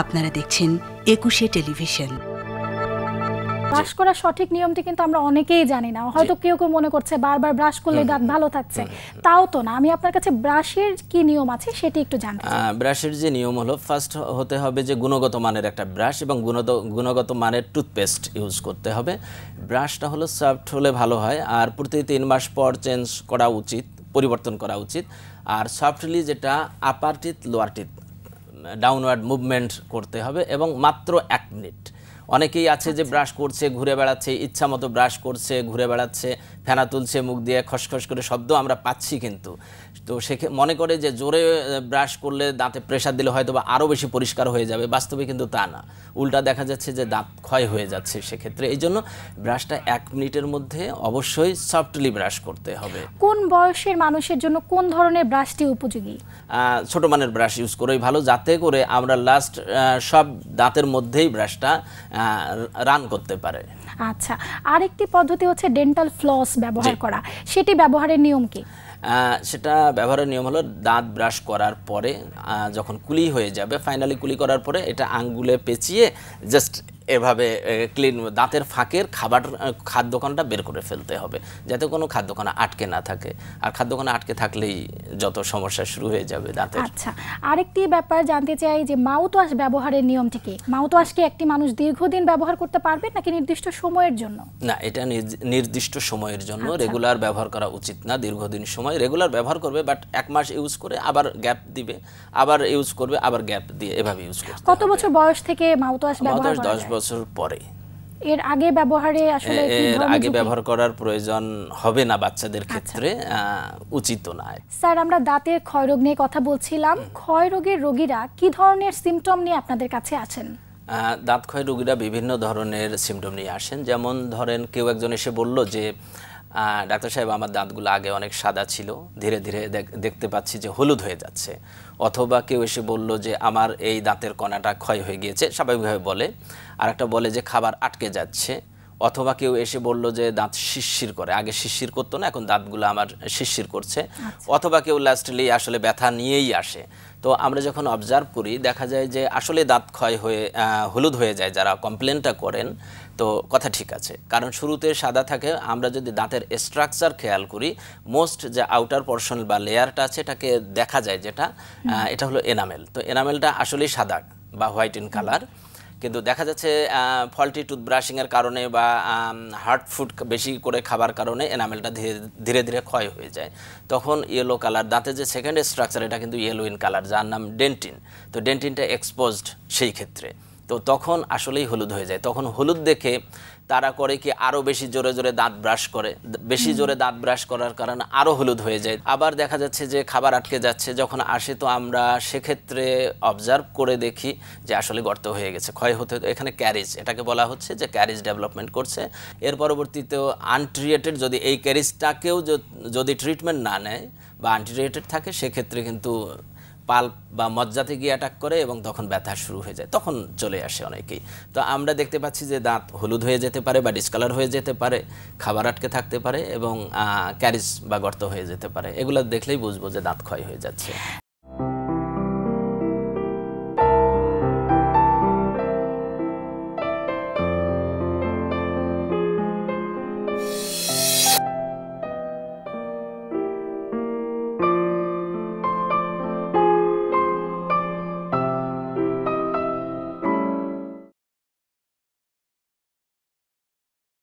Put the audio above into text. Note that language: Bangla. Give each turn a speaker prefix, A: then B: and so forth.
A: আপনারা দেখছেন একুশে টেলিভিশন।
B: ব্রাশ করার সঠিক নিয়মটি কিন্তু আমরা অনেকেই জানি না। হয়তো কেউ কেউ মনে করছে বারবার ব্রাশ করলে দাঁত ভালো থাকছে। তাও তো না। আমি আপনার কাছে ব্রাশের কি নিয়ম আছে সেটি একটু জানতে
C: ব্রাশের যে নিয়ম হলো ফার্স্ট হতে হবে যে গুণগত মানের একটা ব্রাশ এবং গুণগত মানের টুথপেস্ট ইউজ করতে হবে। ব্রাশটা হলো সফট হলে ভালো হয় আর প্রতি তিন মাস পর চেঞ্জ করা উচিত পরিবর্তন করা উচিত। আর সফটলি যেটা upper teeth lower teeth downward movement করতে হবে এবং মাত্র এক মিনিট। অনেকেই আছে যে ব্রাশ করছে ঘুরে বেড়াচ্ছে ইচ্ছা মতো ব্রাশ করছে ঘুরে বেড়াচ্ছে ফেনা তুলছে মুখ দিয়ে খসখস করে শব্দ আমরা পাচ্ছি কিন্তু। তো সে মনে করে যে জোরে ব্রাশ করলে দাঁতে প্রেশার দিলে হয়তো বা আরও বেশি পরিষ্কার হয়ে যাবে বাস্তবে কিন্তু তা না। উল্টা দেখা যাচ্ছে যে দাঁত ক্ষয় হয়ে যাচ্ছে সেক্ষেত্রে। এই জন্য ব্রাশটা এক মিনিটের মধ্যে অবশ্যই সফটলি ব্রাশ করতে হবে।
B: কোন বয়সের মানুষের জন্য কোন ধরনের ব্রাশটি উপযোগী?
C: ছোট মানের ব্রাশ ইউজ করেই ভালো যাতে করে আমরা লাস্ট সব দাঁতের মধ্যেই ব্রাশটা রান করতে পারে।
B: আচ্ছা আরেকটি পদ্ধতি হচ্ছে ডেন্টাল ফ্লস ব্যবহার করা। সেটি ব্যবহারের নিয়ম কি?
C: সেটা ব্যবহারের নিয়ম হলো দাঁত ব্রাশ করার পরে যখন কুলি হয়ে যাবে ফাইনালি কুলি করার পরে এটা আঙ্গুলে পেঁচিয়ে জাস্ট এভাবে ক্লিন দাঁতের ফাঁকের খাবার খাদ্যকণটা বের করে ফেলতে হবে যাতে কোনো খাদ্য খাদ্যকণা আটকে না থাকে। আর খাদ্য খাদ্যকণা আটকে থাকলেই যত সমস্যা শুরু হয়ে যাবে দাঁতের।
B: আচ্ছা আরেকটি ব্যাপার জানতে চাই যে মাউথওয়াশ ব্যবহারের নিয়মটি কি? মাউথওয়াশ কি একটি মানুষ দীর্ঘদিন ব্যবহার করতে পারবে নাকি নির্দিষ্ট সময়ের জন্য?
C: না এটা নির্দি- নির্দিষ্ট সময়ের জন্য। রেগুলার ব্যবহার করা উচিত না দীর্ঘদিন সময়। রেগুলার ব্যবহার করবে বাট এক মাস ইউজ করে আবার গ্যাপ দিবে আবার ইউজ করবে আবার গ্যাপ দিয়ে এভাবে ইউজ করতে
B: কত বছর বয়স থেকে মাউথওয়াশ ব্যবহার
C: দশ
B: করা
C: দশ
B: যায়?
C: বছর পরে।
B: এর আগে ব্যবহারে আসলে
C: এর আগে ব্যবহার করার প্রয়োজন হবে না বাচ্চাদের ক্ষেত্রে আহ, উচিত না
B: স্যার আমরা দাঁতের ক্ষয়রোগ নিয়ে কথা বলছিলাম। ক্ষয়রোগের রোগীরা কি ধরনের সিমটম নিয়ে আপনাদের কাছে আছেন?
C: দাঁত ক্ষয় রোগীরা বিভিন্ন ধরনের সিমটম নিয়ে আসেন। যেমন ধরেন কেউ একজন এসে বলল যে ডাক্তার সাহেব, আমার দাঁতগুলো আগে অনেক সাদা ছিল। ধীরে ধীরে দেখ- দেখতে পাচ্ছি যে হলুদ হয়ে যাচ্ছে। অথবা কেউ এসে বলল যে, আমার এই দাঁতের কণাটা ক্ষয় হয়ে গিয়েছে। স্বাভাবিকভাবে বলে। আর একটা বলে যে, খাবার আটকে যাচ্ছে। অথবা কেউ এসে বলল যে দাঁত শিরশির করে। আগে শিরশির করতো না এখন দাঁতগুলো আমার শিরশির করছে। অথবা কেউ লাস্টলি আসলে ব্যথা নিয়েই আসে। তো আমরা যখন অবজার্ভ করি দেখা যায় যে আসলে দাঁত ক্ষয় হয়ে হলুদ হয়ে যায় যারা কমপ্লেনটা করেন তো কথা ঠিক আছে। কারণ শুরুতে সাদা থাকে আমরা যদি দাঁতের স্ট্রাকচার খেয়াল করি মোস্ট যে আউটার পোর্শন বা লেয়ারটা আছে এটাকে দেখা যায় যেটা এটা হলো এনামেল তো এনামেলটা আসলেই সাদা বা হোয়াইট ইন কালার কিন্তু দেখা যাচ্ছে ফলটি টুথব্রাশিংয়ের কারণে বা হার্ট ফুড বেশি করে খাবার কারণে এনামেলটা ধীরে ধীরে ধীরে ক্ষয় হয়ে যায়। তখন ইয়েলো কালার দাঁতের যে সেকেন্ড স্ট্রাকচার এটা কিন্তু ইয়েলো ইন কালার যার নাম ডেন্টিন তো ডেন্টিনটা এক্সপোজড সেই ক্ষেত্রে। তো তখন আসলেই হলুদ হয়ে যায়। তখন হলুদ দেখে তারা করে কি আরও বেশি জোরে জোরে দাঁত ব্রাশ করে। বেশি জোরে দাঁত ব্রাশ করার কারণে আরও হলুদ হয়ে যায়। আবার দেখা যাচ্ছে যে খাবার আটকে যাচ্ছে যখন আসে তো আমরা সেক্ষেত্রে অবজার্ভ করে দেখি যে আসলে গর্ত হয়ে গেছে ক্ষয় হতে হতে এখানে ক্যারিজ এটাকে বলা হচ্ছে যে ক্যারিজ ডেভেলপমেন্ট করছে। এর পরবর্তীতেও আনট্রিয়েটেড যদি এই ক্যারিজটাকেও যদি ট্রিটমেন্ট না নেয় বা আনট্রিয়েটেড থাকে সেক্ষেত্রে কিন্তু পাল্প বা মজ্জাতে গিয়ে অ্যাটাক করে এবং তখন ব্যথা শুরু হয়ে যায়। তখন চলে আসে অনেকেই। তো আমরা দেখতে পাচ্ছি যে দাঁত হলুদ হয়ে যেতে পারে বা ডিসকালার হয়ে যেতে পারে, খাবার আটকে থাকতে পারে এবং ক্যারিজ বা গর্ত হয়ে যেতে পারে। এগুলো দেখলেই বুঝব যে দাঁত ক্ষয় হয়ে যাচ্ছে।